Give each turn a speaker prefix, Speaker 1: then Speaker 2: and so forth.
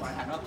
Speaker 1: 晚上